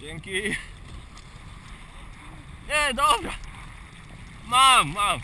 Dzięki. Nie, dobra. Mam, mam.